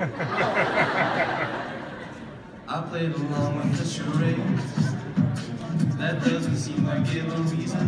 I played along with the charade. That doesn't seem like it a reason.